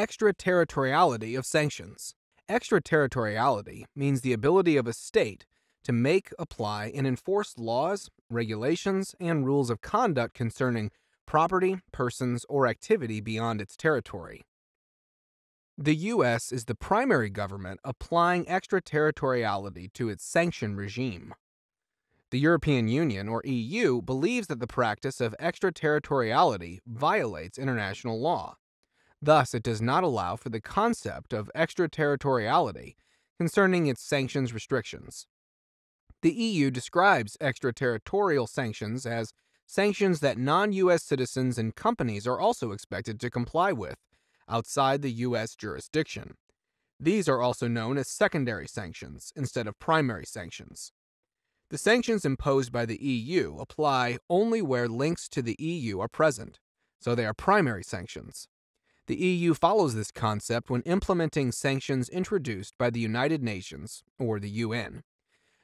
extraterritoriality of sanctions. Extraterritoriality means the ability of a state to make, apply, and enforce laws, regulations, and rules of conduct concerning property, persons, or activity beyond its territory. The U.S. is the primary government applying extraterritoriality to its sanction regime. The European Union, or EU, believes that the practice of extraterritoriality violates international law. Thus, it does not allow for the concept of extraterritoriality concerning its sanctions restrictions. The EU describes extraterritorial sanctions as sanctions that non US citizens and companies are also expected to comply with outside the U.S. jurisdiction. These are also known as secondary sanctions instead of primary sanctions. The sanctions imposed by the EU apply only where links to the EU are present, so they are primary sanctions. The EU follows this concept when implementing sanctions introduced by the United Nations, or the UN.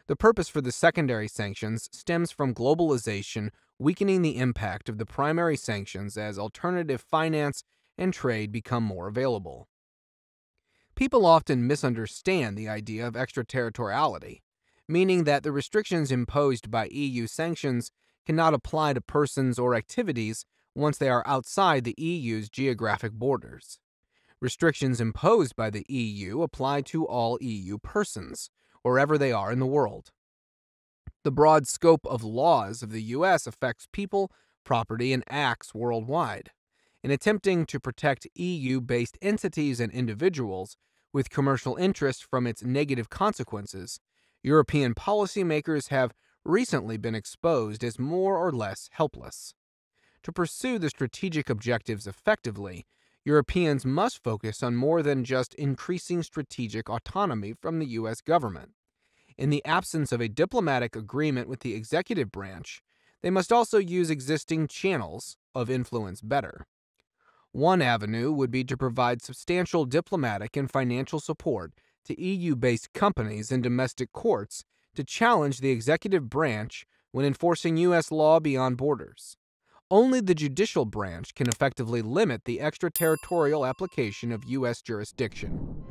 The purpose for the secondary sanctions stems from globalization weakening the impact of the primary sanctions as alternative finance and trade become more available. People often misunderstand the idea of extraterritoriality, meaning that the restrictions imposed by EU sanctions cannot apply to persons or activities once they are outside the EU's geographic borders. Restrictions imposed by the EU apply to all EU persons, wherever they are in the world. The broad scope of laws of the US affects people, property, and acts worldwide in attempting to protect EU based entities and individuals with commercial interest from its negative consequences, European policymakers have recently been exposed as more or less helpless. To pursue the strategic objectives effectively, Europeans must focus on more than just increasing strategic autonomy from the U.S. government. In the absence of a diplomatic agreement with the executive branch, they must also use existing channels of influence better. One avenue would be to provide substantial diplomatic and financial support to EU based companies and domestic courts to challenge the executive branch when enforcing U.S. law beyond borders. Only the judicial branch can effectively limit the extraterritorial application of U.S. jurisdiction.